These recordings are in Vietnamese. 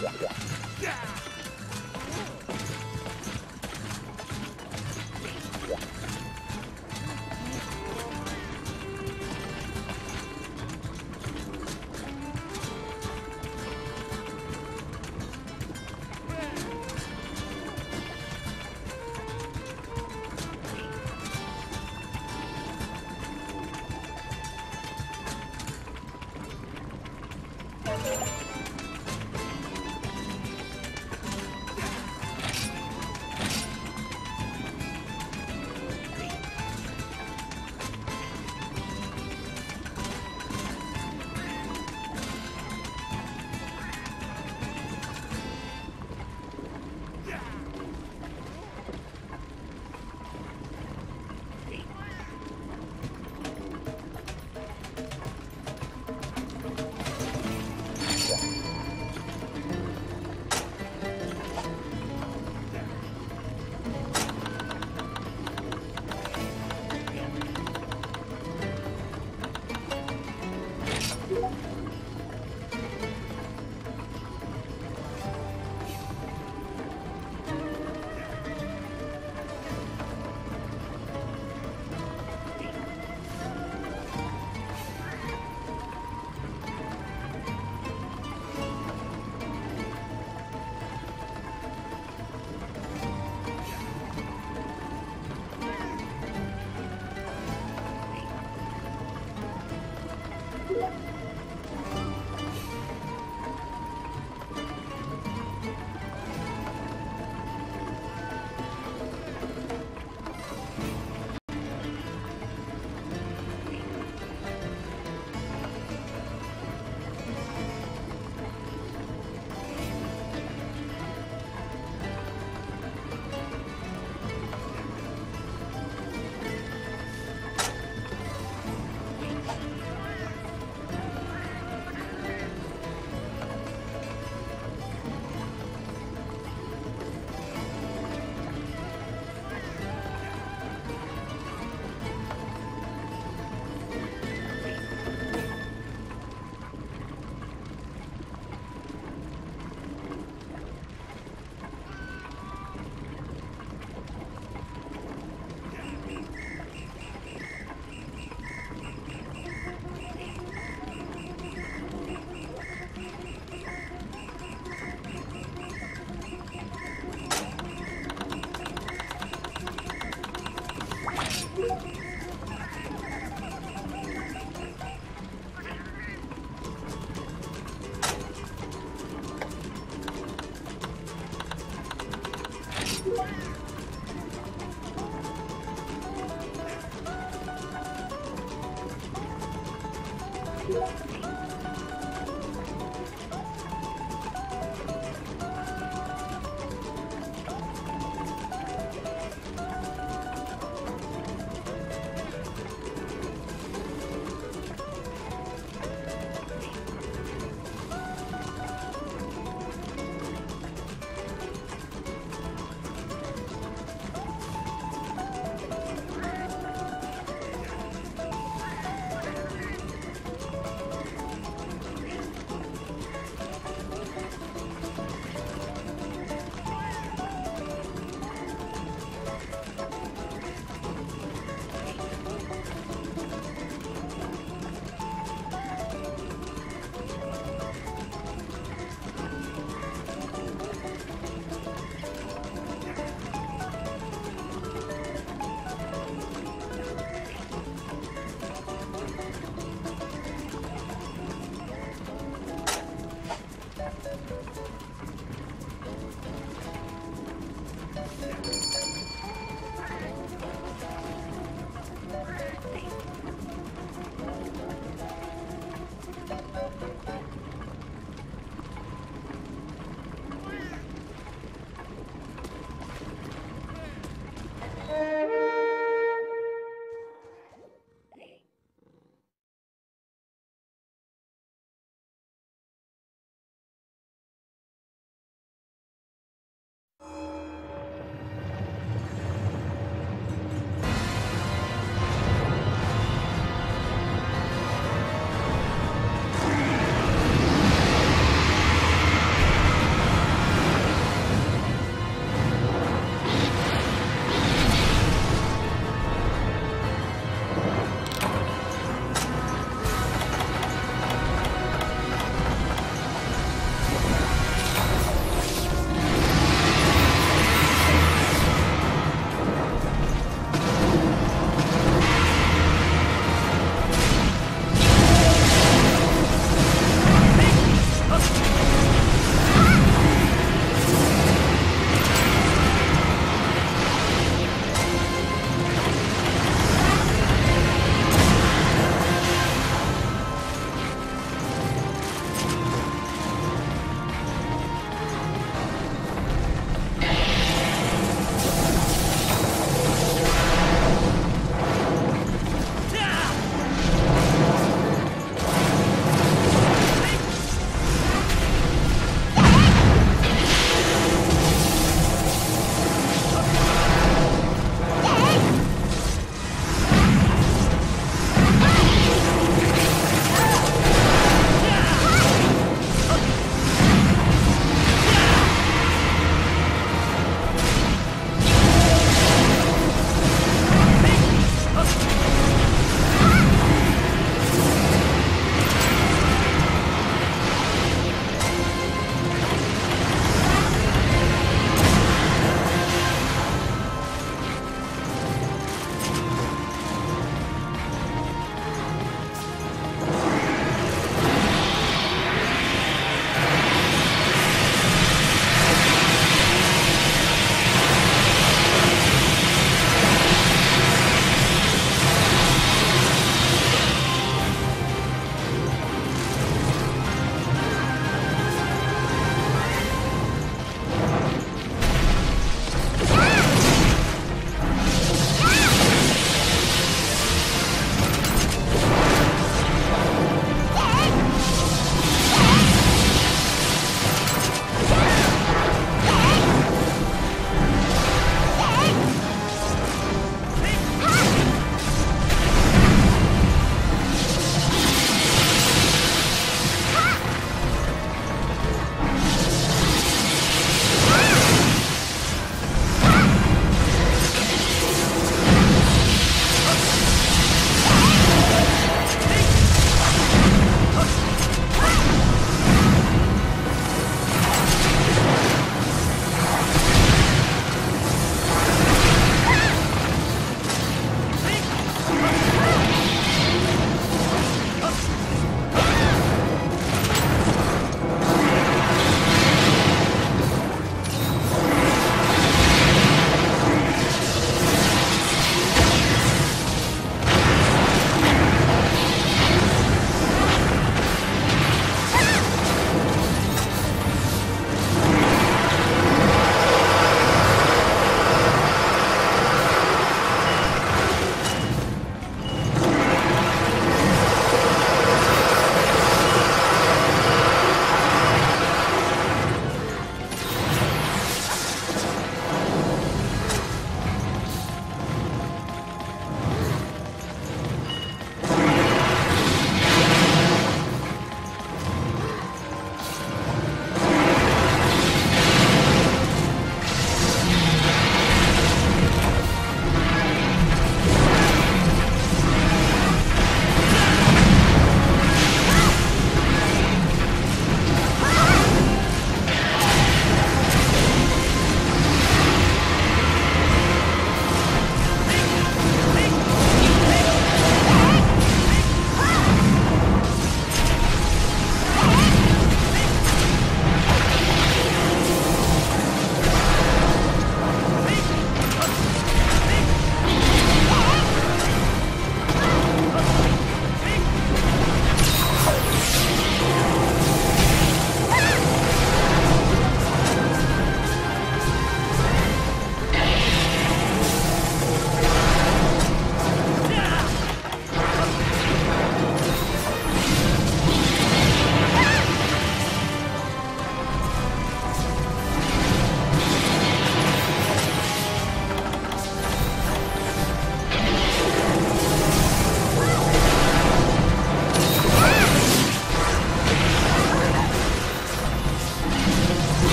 Yeah.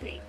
State.